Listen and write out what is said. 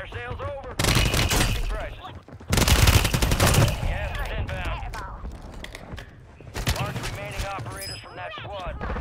Fire sales over. Prices. Gas is inbound. Mark remaining operators from that squad.